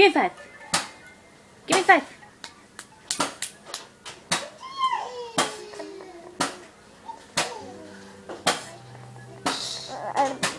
Give me five. Give me five. Um.